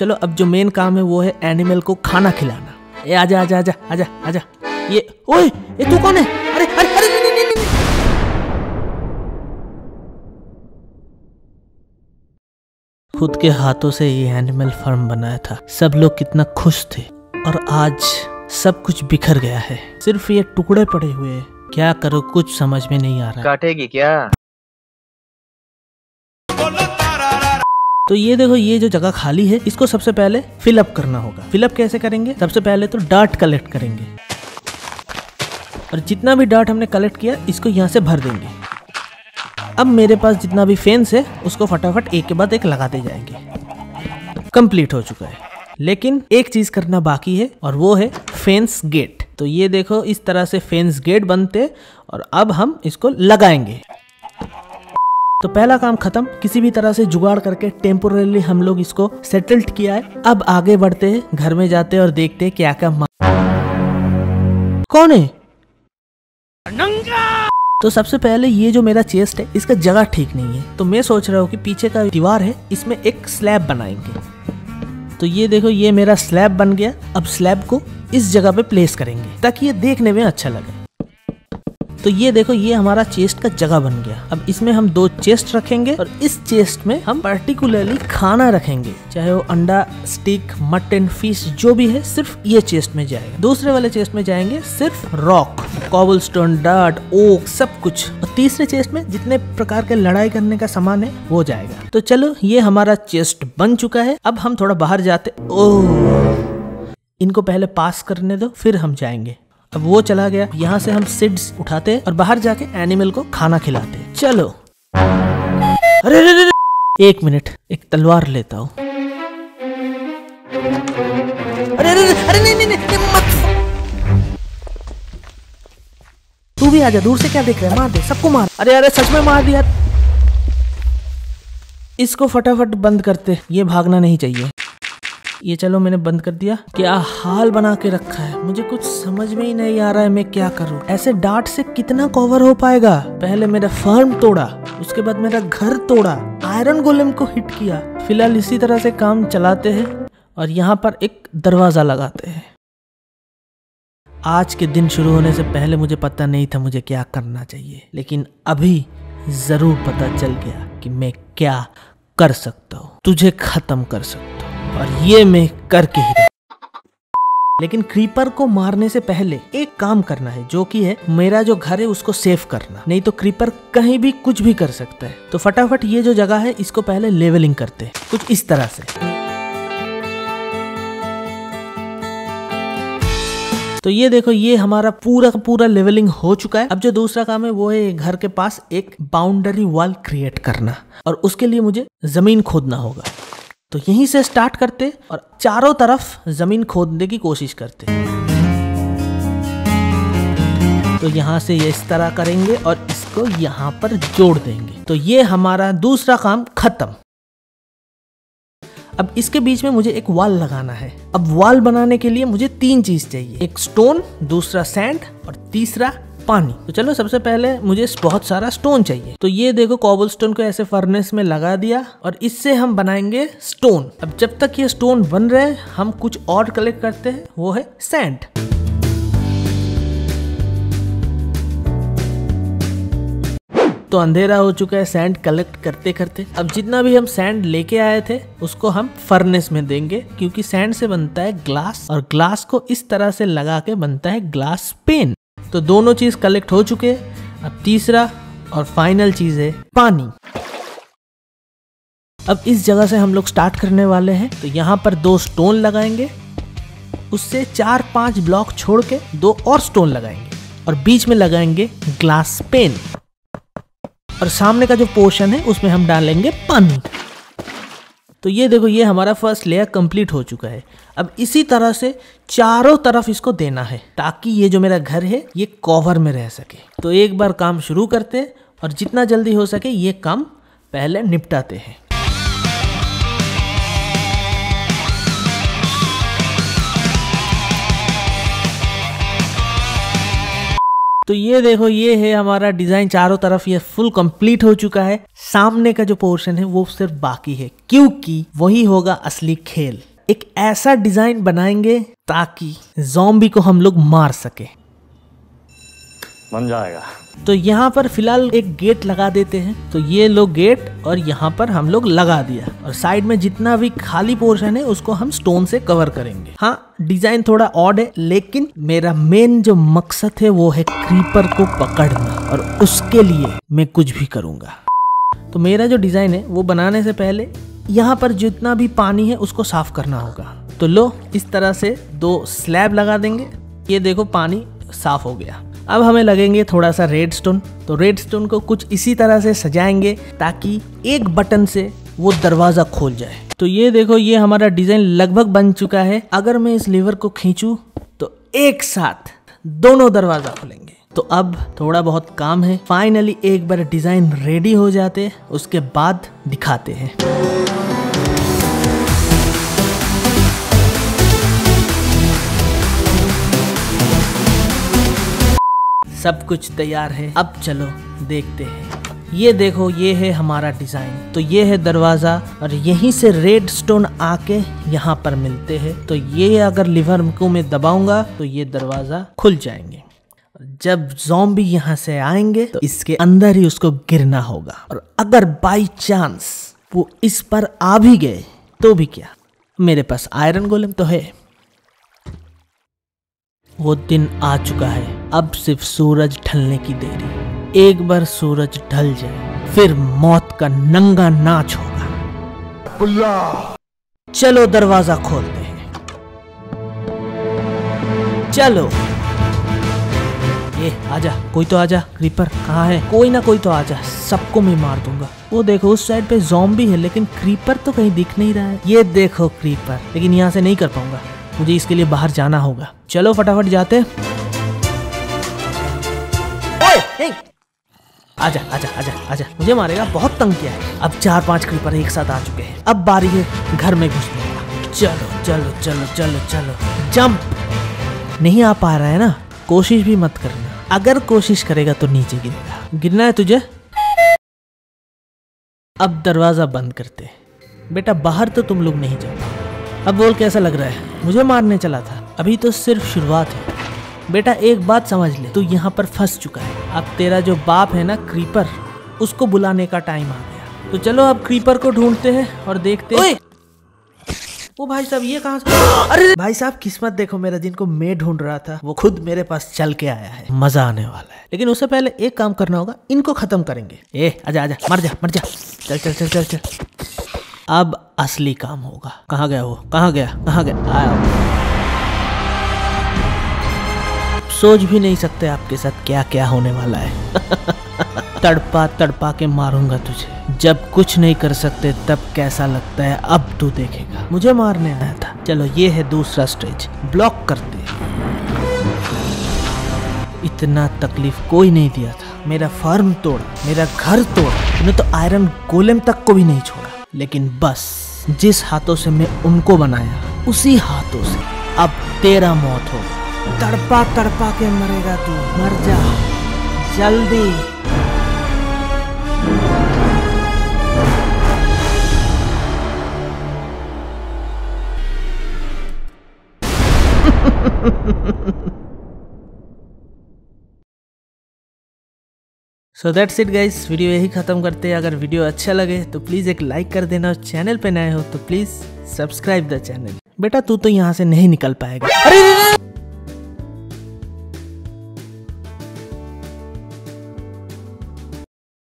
चलो अब जो मेन काम है वो है एनिमल को खाना खिलाना। ए आजा आजा आजा आजा आजा। ये ओए ये तू कौन है? अरे अरे अरे नहीं, नहीं, नहीं। खुद के हाथों से ये एनिमल फार्म बनाया था। सब लोग कितना खुश थे। और आज सब कुछ बिखर गया है। सिर्फ़ ये टुकड़े पड़े हुए क्या करो कुछ समझ में नहीं आ रहा। काटेगी क्या? तो ये देखो, ये जो जगह खाली है, इसको सबसे पहले फिलअप करना होगा। फिलअप कैसे करेंगे? सबसे पहले तो डार्ट कलेक्ट करेंगे। और जितना भी डार्ट हमने कलेक्ट किया, इसको यहाँ से भर देंगे। अब मेरे पास जितना भी फेंस है, उसको फटाफट एक के बाद एक लगाते जाएँगे। कंप्लीट हो चुका है। लेकिन एक चीज़ करना बाकी है, और वो है फेंस गेट तो ये देखो, इस तरह से फेंस गेट बनते, और अब हम इसको लगाएँगे। तो पहला काम खत्म किसी भी तरह से जुगाड़ करके टेम्पोरली हम लोग इसको सेटल्ड किया है। अब आगे बढ़ते हैं घर में जाते हैं और देखते हैं क्या क्या कौन है? तो सबसे पहले ये जो मेरा चेस्ट है इसका जगह ठीक नहीं है। तो मैं सोच रहा हूँ कि पीछे का दीवार है इसमें एक स्लैब बनाएँगे। तो ये देखो ये मेरा स्लैब बन गया। अब स्लैब को इस जगह पे प्लेस करेंगे ताकि ये देखने में अच्छा लगे। तो ये देखो, ये हमारा चेस्ट का जगह बन गया। अब इसमें हम दो चेस्ट रखेंगे और इस चेस्ट में हम पर्टिकुलरली खाना रखेंगे। चाहे वो अंडा स्टिक मटन फ़िश जो भी है, सिर्फ़ ये चेस्ट में जाएगा। दूसरे वाले चेस्ट में जाएँगे सिर्फ़ rock cobblestone dirt oak सब कुछ। और तीसरे चेस्ट में जितने प्रकार के लड़ाई करने का सामान है, वो जाएगा। तो चलो, ये हमारा चेस्ट बन चुका है। अब हम थोड़ा बाहर जाते ओ इनको पहले पास करने दो, फिर हम जाएँगे। अब वो चला गया। यहाँ से हम सिड्स उठाते और बाहर जाके एनिमल को खाना खिलाते। चलो। अरे अरे, अरे, अरे। एक मिनट। एक तलवार लेता हूँ। अरे अरे अरे नहीं नहीं नहीं, मत। तू भी आजा दूर से क्या देख रहा है? मार दे सबको मार। अरे अरे सच में मार दिया। इसको फटाफट बंद करते। ये भागना नहीं चाहिए। ये चलो मैंने बंद कर दिया। क्या हाल बना के रखा है? मुझे कुछ समझ में ही नहीं आ रहा है मैं क्या करूँ। ऐसे डांट से कितना कवर हो पाएगा? पहले मेरा फर्म तोड़ा, उसके बाद मेरा घर तोड़ा आयरन गोलेम को हिट किया। फ़िलहाल इसी तरह से काम चलाते हैं और यहाँ पर एक दरवाज़ा लगाते हैं। आज के दिन शुरू होने से पहले मुझे पता नहीं था मुझे क्या करना चाहिए, लेकिन अभी ज़रूर पता चल गया कि मैं क्या कर सकता हूँ। तुझे खत्म कर सकता हूँ। और ये मैं करके ही लेकिन क्रीपर को मारने से पहले एक काम करना है, जो कि है, मेरा जो घर है उसको सेफ़ करना। नहीं तो क्रीपर कहीं भी कुछ भी कर सकता है। तो फटाफट ये जो जगह है, इसको पहले लेवलिंग करते हैं, कुछ इस तरह से। तो ये देखो, ये हमारा पूरा पूरा लेवलिंग हो चुका है। अब जो दूसरा काम है, वो है घर के पास एक बाउंड्री वॉल क्रिएट करना। और उसके लिए मुझे ज़मीन खोदना होगा। तो यहीं से स्टार्ट करते और चारों तरफ़ ज़मीन खोदने की कोशिश करते। तो यहाँ से ये इस तरह करेंगे और इसको यहाँ पर जोड़ देंगे। तो ये हमारा दूसरा काम खत्म। अब इसके बीच में मुझे एक वॉल लगाना है। अब वॉल बनाने के लिए मुझे तीन चीज़ चाहिए। एक स्टोन दूसरा सैंड और तीसरा पानी। तो चलो सबसे पहले मुझे बहुत सारा स्टोन चाहिए। तो ये देखो कॉबल स्टोन को ऐसे फर्नेस में लगा दिया और इससे हम बनाएँगे स्टोन अब जब तक ये स्टोन बन रहे हम कुछ और कलेक्ट करते हैं। वो है सैंड तो अंधेरा हो चुका है सैंड कलेक्ट करते करते। अब जितना भी हम सैंड लेके आए थे, उसको हम फर्नेस में देंगे, क्योंकि सैंड से बनता है ग्लास और ग्लास को इस तरह से लगा के बनता है ग्लास पेन तो दोनों चीज़ कलेक्ट हो चुके हैं। अब तीसरा और फाइनल चीज़ है पानी। अब इस जगह से हम लोग स्टार्ट करने वाले हैं। तो यहाँ पर दो स्टोन लगाएँगे। उससे चार पाँच ब्लॉक छोड़ के दो और स्टोन लगाएँगे। और बीच में लगाएँगे ग्लास पेन और सामने का जो पोर्शन है, उसमें हम डालेंगे पानी। तो ये देखो, ये हमारा फ़र्स्ट लेयर कंप्लीट हो चुका है। अब इसी तरह से चारों तरफ़ इसको देना है, ताकि ये जो मेरा घर है, ये कवर में रह सके। तो एक बार काम शुरू करते हैं, और जितना जल्दी हो सके ये काम पहले निपटाते हैं। तो ये देखो, ये है हमारा डिज़ाइन चारों तरफ़ ये फुल कंप्लीट हो चुका है। सामने का जो पोर्शन है, वो सिर्फ़ बाकी है, क्योंकि वही होगा असली खेल। एक ऐसा डिज़ाइन बनाएँगे ताकि जॉम्बी को हम लोग मार सके। बन जाएगा। तो यहाँ पर फ़िलहाल एक गेट लगा देते हैं। तो ये लोग गेट और यहाँ पर हम लोग लगा दिया। और साइड में जितना भी खाली पोर्शन है, उसको हम स्टोन से कवर करेंगे। हाँ डिज़ाइन थोड़ा ऑड है, लेकिन मेरा मेन जो मकसद है, वो है क्रीपर को पकड़ना। और उसके लिए मैं कुछ भी करूँगा। तो मेरा जो डिज़ाइन है, वो बनाने से पहले यहाँ पर जितना भी पानी है, उसको साफ़ करना होगा। तो लो, इस तरह से दो स्लैब लगा देंगे। ये देखो, पानी साफ़ हो गया। अब हमें लगेंगे थोड़ा सा रेड स्टोन तो रेड स्टोन को कुछ इसी तरह से सजाएँगे ताकि एक बटन से वो दरवाज़ा खोल जाए। तो ये देखो, ये हमारा डिज़ाइन लगभग बन चुका है। अगर मैं इस लीवर को खींचू तो एक साथ दोनों दरवाज़ा खुलेंगे। तो अब थोड़ा बहुत काम है। फाइनली एक बार डिज़ाइन रेडी हो जाते, उसके बाद दिखाते हैं। सब कुछ तैयार है। अब चलो देखते हैं। ये देखो, ये है हमारा डिज़ाइन। तो ये है दरवाज़ा और यहीं से रेड स्टोन आके यहाँ पर मिलते हैं। तो ये अगर लिवर को मैं दबाऊँगा तो ये दरवाज़ा खुल जाएँगे। जब जॉम्बी यहाँ से आएँगे तो इसके अंदर ही उसको गिरना होगा। और अगर बाई चांस वो इस पर आ भी गए तो भी क्या? मेरे पास आयरन गोलम तो है। वो दिन आ चुका है। अब सिर्फ़ सूरज ढलने की देरी। एक बार सूरज ढल जाए फिर मौत का नंगा नाच होगा। चलो दरवाज़ा खोलते हैं। चलो। ये आजा कोई तो आजा क्रीपर कहाँ है? कोई ना कोई तो आजा सबको मैं मार दूँगा। वो देखो उस साइड पे जॉम्बी है लेकिन क्रीपर तो कहीं दिख नहीं रहा है। ये देखो क्रीपर लेकिन यहाँ से नहीं कर पाऊँगा। मुझे इसके लिए बाहर जाना होगा। चलो फटाफट जाते आजा आजा आजा आजा। मुझे मारेगा, बहुत तंग किया है। अब चार पाँच क्रीपर एक साथ आ चुके हैं। अब बारी है घर में घुसने का। चलो चलो चलो चलो चलो। जंप नहीं आ पा रहा है ना? कोशिश भी मत करना। अगर कोशिश करेगा तो नीचे गिरेगा। गिरना है तुझे? अब दरवाज़ा बंद करते। बेटा, बाहर तो तुम लोग नहीं जाओ। अब बोल कैसा लग रहा है? मुझे मारने चला था। अभी तो सिर्फ़ शुरुआत है। बेटा एक बात समझ ले तू यहाँ पर फंस चुका है। अब तेरा जो बाप है ना क्रीपर उसको बुलाने का टाइम आ गया। तो चलो अब क्रीपर को ढूंढते हैं और देखते हैं। ओ भाई साहब ये कहाँ से अरे! भाई साहब किस्मत देखो मेरा जिनको मैं ढूंढ रहा था वो खुद मेरे पास चल के आया है। मज़ा आने वाला है। लेकिन उससे पहले एक काम करना होगा इनको खत्म करेंगे। ए आजा आजा मर जा मर जा। चल चल चल चल चल। अब असली काम होगा। कहाँ गया वो? कहाँ गया? कहाँ गया? आया सोच भी नहीं सकते आपके साथ क्या क्या होने वाला है। तड़पा तड़पा के मारूँगा तुझे। जब कुछ नहीं कर सकते, तब कैसा लगता है, अब तू देखेगा। मुझे मारने आया था। चलो, ये है दूसरा स्टेज। ब्लॉक करते इतना तकलीफ़ कोई नहीं दिया था। मेरा फार्म तोड़ा, मेरा घर तोड़ा उन्हें तो आयरन गोलेम तक को भी नहीं छोड़ा। लेकिन बस, जिस हाथों से मैं उनको बनाया, उसी हाथों से अब तेरा मौत होगा। तड़पा तड़पा के मरेगा तू। मर जा। जल्दी। So that's it guys video यही ख़त्म करते हैं। अगर वीडियो अच्छा लगे तो प्लीज़ एक लाइक कर देना। और चैनल पे नए हो तो प्लीज़ सब्सक्राइब द चैनल बेटा, तू तो यहाँ से नहीं निकल पाएगा। अरे